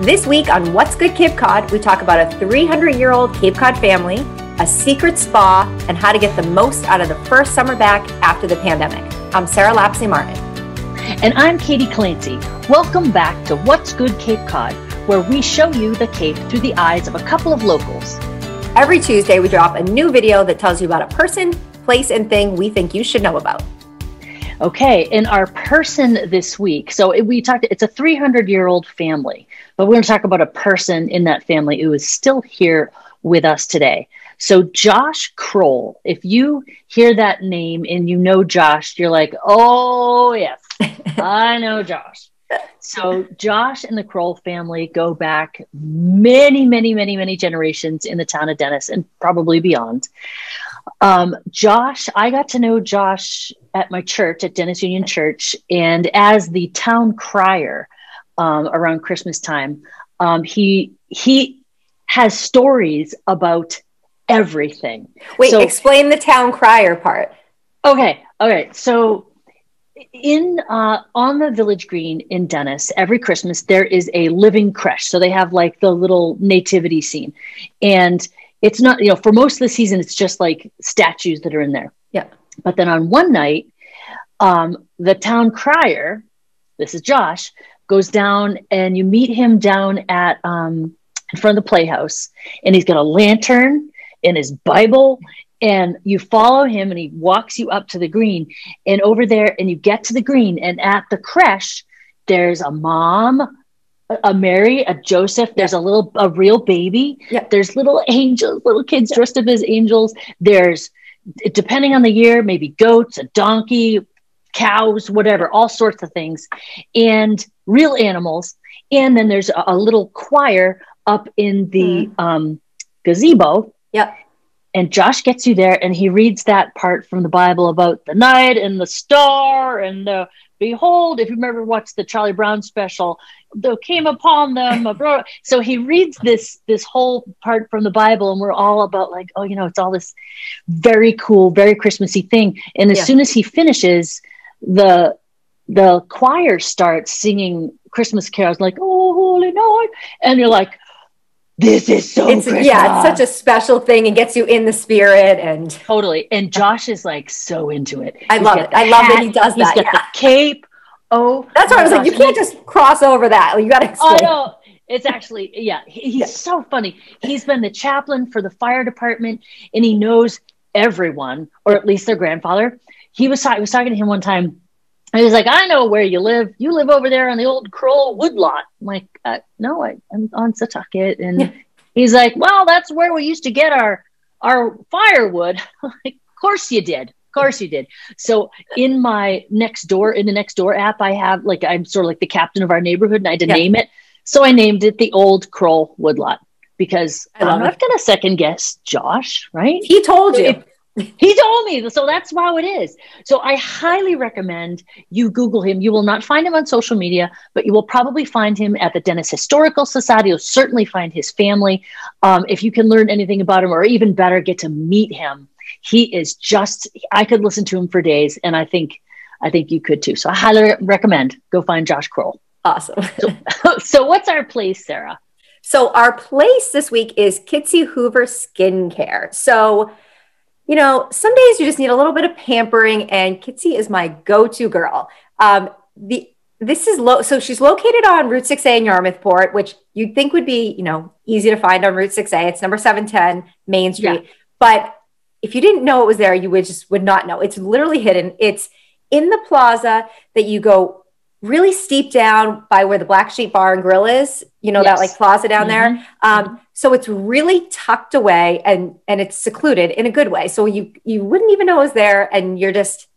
This week on What's Good Cape Cod, we talk about a 300 year old Cape Cod family, a secret spa, and how to get the most out of the first summer back after the pandemic. I'm Sarah Lapsley Martin. And I'm Katie Clancy. Welcome back to What's Good Cape Cod, where we show you the Cape through the eyes of a couple of locals. Every Tuesday, we drop a new video that tells you about a person, place, and thing we think you should know about. Okay, in our person this week, so we talked, it's a 300 year old family, but we're going to talk about a person in that family who is still here with us today. So, Josh Crowell, if you hear that name and you know Josh, you're like, oh, yes, I know Josh. So, Josh and the Crowell family go back many, many, many, many generations in the town of Dennis and probably beyond. Um, Josh, I got to know Josh at my church, at Dennis Union Church, and as the town crier um, around Christmas time, um, he he has stories about everything. Wait, so, explain the town crier part. Okay, okay. So in uh, on the village green in Dennis, every Christmas there is a living creche. So they have like the little nativity scene, and it's not you know for most of the season it's just like statues that are in there. Yeah. But then on one night, um, the town crier, this is Josh, goes down and you meet him down at um, in front of the playhouse, and he's got a lantern and his Bible and you follow him and he walks you up to the green. And over there and you get to the green and at the creche there's a mom a mary a joseph. There's a little a real baby. Yeah. there's little angels little kids yeah. dressed up as angels. There's depending on the year maybe goats a donkey cows whatever all sorts of things and real animals and then there's a, a little choir up in the mm. um, gazebo Yep and Josh gets you there and he reads that part from the Bible about the night and the star and the behold, if you remember what's the Charlie Brown special, there came upon them. so he reads this this whole part from the Bible and we're all about like, oh, you know, it's all this very cool, very Christmassy thing. And as yeah. soon as he finishes, the the choir starts singing Christmas carols like, oh, holy night. And you're like, this is so it's, yeah it's such a special thing and gets you in the spirit and totally and josh is like so into it i he's love it i love that he does he's that got yeah. the cape oh that's why i was gosh. like you can't just cross over that you gotta explain. oh no it's actually yeah he's yeah. so funny he's been the chaplain for the fire department and he knows everyone or at least their grandfather he was, I was talking to him one time and he was like, I know where you live. You live over there on the old Crowell woodlot. I'm like, uh, no, I, am on Setauket. And yeah. he's like, well, that's where we used to get our our firewood. like, of course you did. Of course you did. So in my next door, in the next door app, I have like I'm sort of like the captain of our neighborhood, and I had to yeah. name it. So I named it the Old Crowell Woodlot because I'm not going to second guess Josh, right? He told you. If, he told me so that's how it is. So i highly recommend you google him. You will not find him on social media but you will probably find him at the dennis historical society. You'll certainly find his family um, if you can learn anything about him or even better get to meet him. He is just i could listen to him for days and i think i think you could too. So i highly recommend go find josh crowell. Awesome. So, so what's our place sarah? So our place this week is kitsy hoover skincare. So you know, some days you just need a little bit of pampering, and Kitsy is my go-to girl. Um, the this is low, so she's located on Route 6A in Yarmouthport, which you'd think would be, you know, easy to find on Route 6A. It's number 710 Main Street. Yeah. But if you didn't know it was there, you would just would not know. It's literally hidden. It's in the plaza that you go really steep down by where the Black Sheep Bar and Grill is, you know, yes. that like plaza down mm-hmm. there. Um, so it's really tucked away and and it's secluded in a good way. So you you wouldn't even know it was there and you're just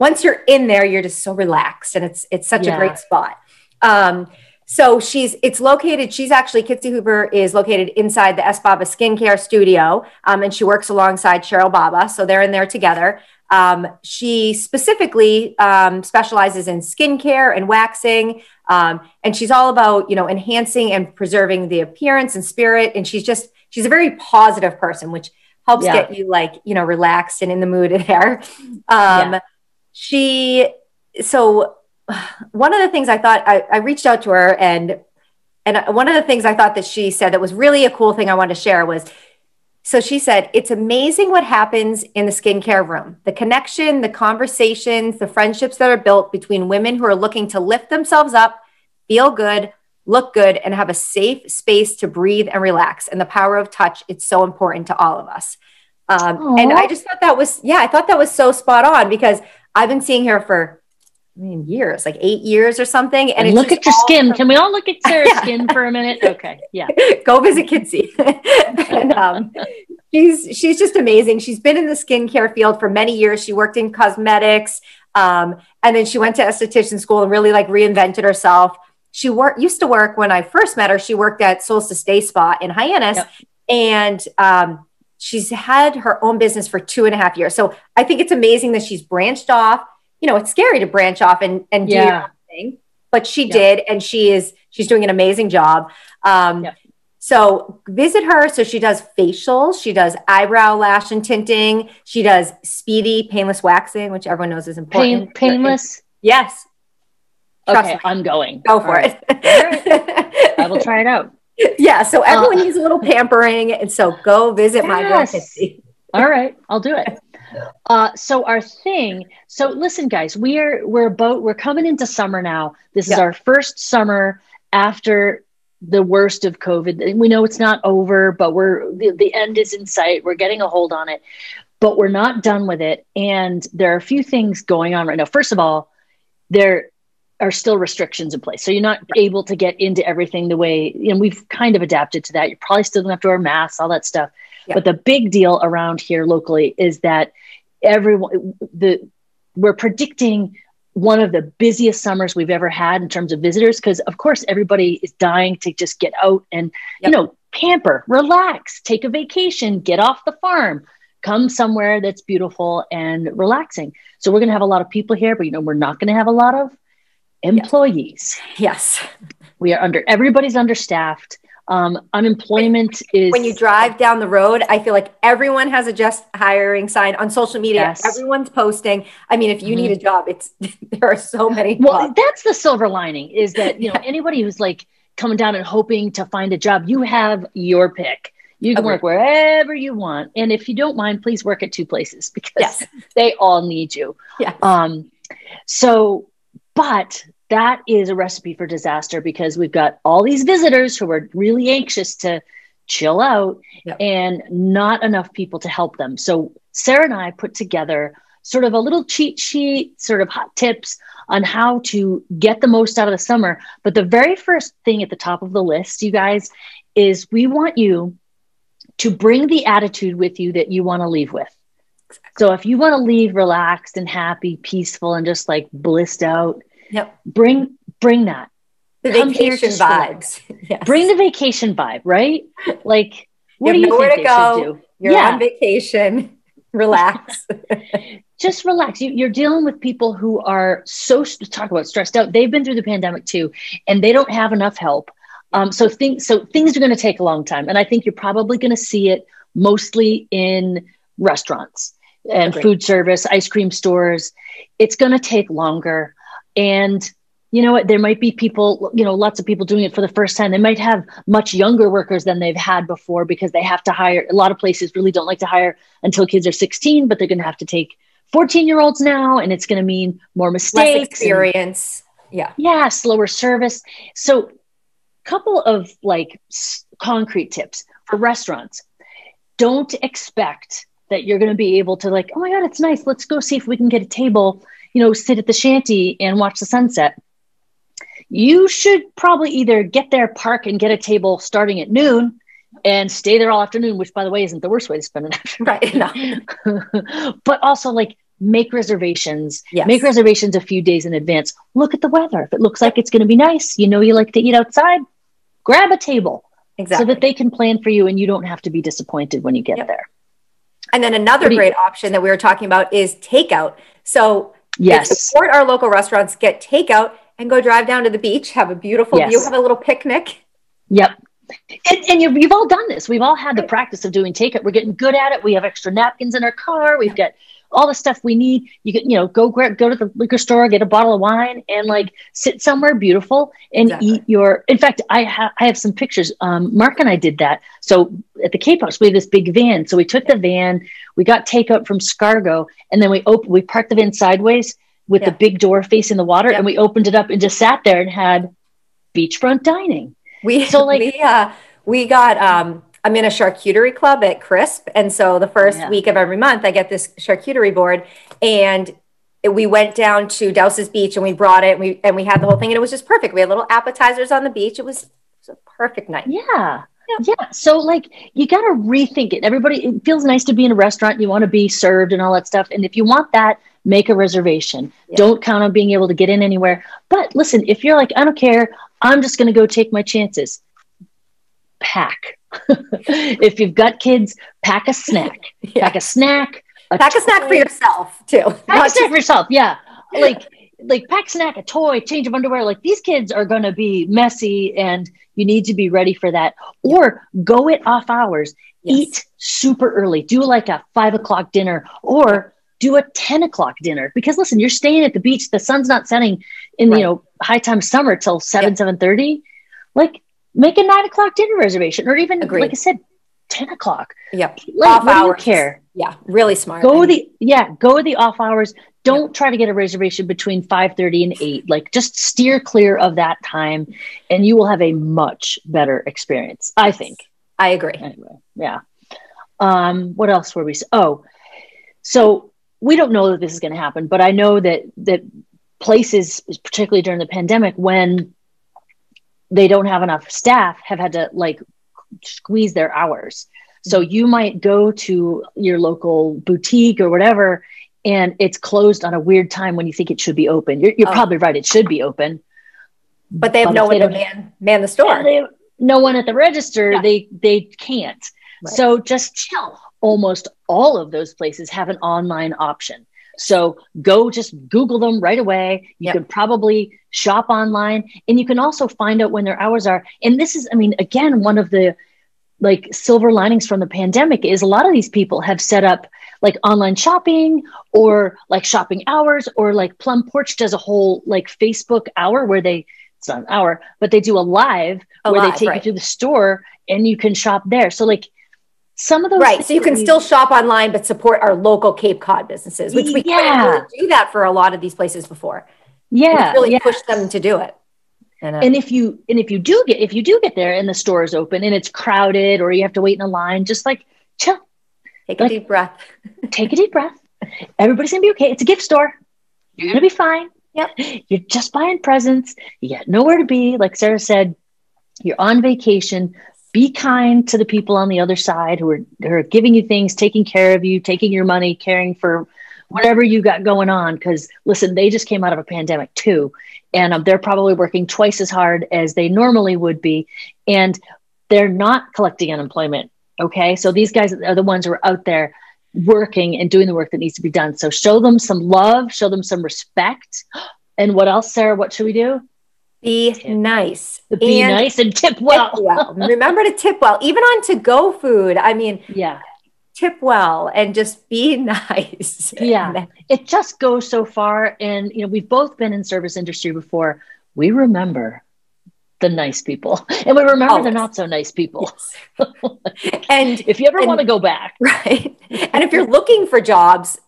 once you're in there, you're just so relaxed and it's it's such yeah. a great spot. Um, so she's it's located, she's actually Kitsy Hoover is located inside the S Baba skincare studio. Um, and she works alongside Cheryl Baba. So they're in there together. Um, she specifically um, specializes in skincare and waxing, um, and she's all about you know enhancing and preserving the appearance and spirit. And she's just she's a very positive person, which helps yeah. get you like you know relaxed and in the mood there. Um, yeah. She so one of the things I thought I, I reached out to her and and one of the things I thought that she said that was really a cool thing I wanted to share was so she said, It's amazing what happens in the skincare room the connection, the conversations, the friendships that are built between women who are looking to lift themselves up, feel good, look good, and have a safe space to breathe and relax. And the power of touch, it's so important to all of us. Um, and I just thought that was, yeah, I thought that was so spot on because I've been seeing her for I mean, years, like eight years or something. And, and look at your skin. Can we all look at Sarah's yeah. skin for a minute? Okay. Yeah. Go visit Kitsy. and um, she's she's just amazing. She's been in the skincare field for many years. She worked in cosmetics. Um, and then she went to esthetician school and really like reinvented herself. She worked used to work when I first met her, she worked at Solstice Day Spa in Hyannis. Yep. And um, she's had her own business for two and a half years. So I think it's amazing that she's branched off you know, it's scary to branch off and, and do yeah. thing, but she did. And she is, she's doing an amazing job. Um, So visit her. So she does facials, she does eyebrow lash and tinting, she does speedy painless waxing, which everyone knows is important. Pain, painless? Yes. Trust okay, me. I'm going. Go for it. Right. I will try it out. Yeah. So everyone uh, needs a little pampering. And so go visit yes. my girl All right. I'll do it. Uh, so our thing. So listen, guys, we are we're about we're coming into summer now. This is our first summer after the worst of COVID. We know it's not over, but we're the, the end is in sight. We're getting a hold on it, but we're not done with it. And there are a few things going on right now. First of all, there are still restrictions in place. So you're not able to get into everything the way, you know, we've kind of adapted to that. You're probably still gonna have to wear masks, all that stuff. But the big deal around here locally is that everyone the we're predicting one of the busiest summers we've ever had in terms of visitors because of course everybody is dying to just get out and yep. you know pamper relax take a vacation get off the farm come somewhere that's beautiful and relaxing. So we're going to have a lot of people here but you know we're not going to have a lot of employees. Yes. We are under everybody's understaffed um, unemployment is when you drive down the road. I feel like everyone has a just hiring sign on social media. Yes. Everyone's posting. I mean, if you mm-hmm. need a job, it's there are so many. Well, jobs. that's the silver lining is that you know anybody who's like coming down and hoping to find a job, you have your pick. You can okay. work wherever you want, and if you don't mind, please work at two places because yes. they all need you. Yeah. Um. So, but that is a recipe for disaster because we've got all these visitors who are really anxious to chill out yep. and not enough people to help them. So Sarah and I put together sort of a little cheat sheet, sort of hot tips on how to get the most out of the summer. But the very first thing at the top of the list, you guys, is we want you to bring the attitude with you that you want to leave with. So if you want to leave relaxed and happy, peaceful, and just like blissed out, Yep. Bring bring that. The Come vacation vibes. Yes. Bring the vacation vibe, right? Like what you do you think they go. You're yeah. on vacation. Relax. Just relax. You, are dealing with people who are so talk about stressed out. They've been through the pandemic too, and they don't have enough help. Um, so things so things are going to take a long time, and I think you're probably going to see it mostly in restaurants and Agreed. food service, ice cream stores. It's going to take longer. And you know what? There might be people, you know, lots of people doing it for the first time. They might have much younger workers than they've had before because they have to hire. A lot of places really don't like to hire until kids are 16, but they're going to have to take 14 year olds now, and it's going to mean more mistakes. Less experience. And, yeah. Yeah. Slower service. So, couple of like s- concrete tips for restaurants. Don't expect that you're going to be able to like, oh my God, it's nice. Let's go see if we can get a table you know, sit at the shanty and watch the sunset. You should probably either get there, park, and get a table starting at noon and stay there all afternoon, which, by the way, isn't the worst way to spend an afternoon. Right. No. but also, like, make reservations. Yes. Make reservations a few days in advance. Look at the weather. If it looks like it's going to be nice, you know, you like to eat outside, grab a table. Exactly. So that they can plan for you and you don't have to be disappointed when you get yep. there. And then another great option that we were talking about is takeout. So Yes. Support our local restaurants, get takeout, and go drive down to the beach, have a beautiful yes. view, have a little picnic. Yep. And, and you, have all done this. We've all had the practice of doing takeout. We're getting good at it. We have extra napkins in our car. We've got all the stuff we need. You can, you know, go grab, go to the liquor store, get a bottle of wine, and like sit somewhere beautiful and exactly. eat your. In fact, I have I have some pictures. Um, Mark and I did that. So at the Cape House, we have this big van. So we took the van, we got takeout from Scargo, and then we opened, we parked the van sideways with yeah. the big door facing the water, and we opened it up and just sat there and had beachfront dining. We so like we uh, we got um I'm in a charcuterie club at Crisp. And so the first yeah. week of every month, I get this charcuterie board. And we went down to Dowses Beach and we brought it and we, and we had the whole thing. And it was just perfect. We had little appetizers on the beach. It was, it was a perfect night. Yeah. Yeah. yeah. So like you got to rethink it. Everybody, it feels nice to be in a restaurant. You want to be served and all that stuff. And if you want that, make a reservation. Yeah. Don't count on being able to get in anywhere. But listen, if you're like, I don't care, I'm just going to go take my chances. Pack if you've got kids, pack a snack. Yeah. Pack a snack. A pack toy. a snack for yourself too. Pack a snack for yourself. Yeah. Like like pack snack, a toy, change of underwear. Like these kids are going to be messy, and you need to be ready for that. Or go it off hours. Yes. Eat super early. Do like a five o'clock dinner, or do a 10 o'clock dinner because listen you're staying at the beach the sun's not setting in right. you know high time summer till 7 yep. 7 30 like make a nine o'clock dinner reservation or even Agreed. like I said, 10 o'clock. Yep. Like, off hours. care? Yeah. Really smart. Go the, yeah, go the off hours. Don't yep. try to get a reservation between 5.30 and 8. Like just steer clear of that time and you will have a much better experience, I think. I agree. Anyway, yeah. Um, what else were we? Oh, so we don't know that this is going to happen, but I know that that places, particularly during the pandemic, when they don't have enough staff have had to like squeeze their hours. So mm-hmm. you might go to your local boutique or whatever, and it's closed on a weird time when you think it should be open. You're, you're oh. probably right; it should be open, but they have but no one to man man the store. Have, no one at the register. Yeah. They they can't. Right. So just chill. Almost all of those places have an online option. So go just Google them right away. You yep. can probably shop online and you can also find out when their hours are. And this is, I mean, again, one of the like silver linings from the pandemic is a lot of these people have set up like online shopping or like shopping hours or like Plum Porch does a whole like Facebook hour where they it's not an hour, but they do a live a where live, they take right. you to the store and you can shop there. So like some of those right so you can still shop online but support our local cape cod businesses which we yeah. couldn't really do that for a lot of these places before. Yeah really yes. push them to do it. And, uh, and if you and if you do get if you do get there and the store is open and it's crowded or you have to wait in a line just like chill. Take like, a deep breath. take a deep breath. Everybody's gonna be okay. It's a gift store. You're gonna be fine. Yep. You're just buying presents. You got nowhere to be. Like sarah said you're on vacation be kind to the people on the other side who are, who are giving you things, taking care of you, taking your money, caring for whatever you got going on. Because listen, they just came out of a pandemic too, and um, they're probably working twice as hard as they normally would be, and they're not collecting unemployment. Okay, so these guys are the ones who are out there working and doing the work that needs to be done. So show them some love, show them some respect. And what else, Sarah? What should we do? Be tip. nice. Be and nice and tip well. Tip well. Remember to tip well, even on to go food. I mean, yeah, tip well and just be nice. Yeah, it just goes so far. And you know, we've both been in service industry before. We remember the nice people, and we remember Always. the not so nice people. Yes. and if you ever and, want to go back, right? And if you're looking for jobs,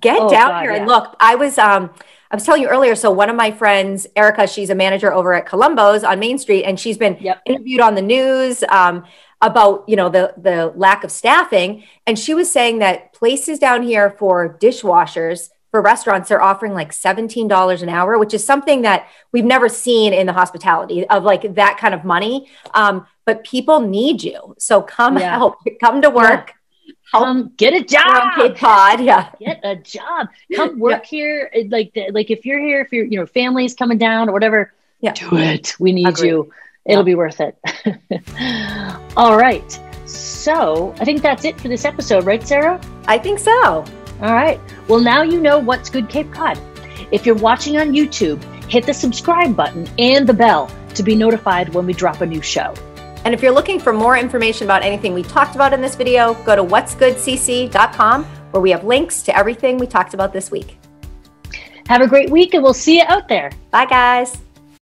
get oh, down God, here yeah. and look. I was um I was telling you earlier. So one of my friends, Erica, she's a manager over at Columbo's on Main Street, and she's been yep. interviewed on the news um, about you know the the lack of staffing. And she was saying that places down here for dishwashers for restaurants are offering like seventeen dollars an hour, which is something that we've never seen in the hospitality of like that kind of money. Um, but people need you, so come yeah. help, come to work. Yeah come get a job. Cape Cod, yeah. Get a job. Come work yeah. here. Like, like if you're here, if your you know family is coming down or whatever, yeah. do it. We need Agreed. you. It'll yeah. be worth it. All right. So I think that's it for this episode, right, Sarah? I think so. All right. Well, now you know what's good Cape Cod. If you're watching on YouTube, hit the subscribe button and the bell to be notified when we drop a new show. And if you're looking for more information about anything we talked about in this video, go to what'sgoodcc.com where we have links to everything we talked about this week. Have a great week, and we'll see you out there. Bye, guys.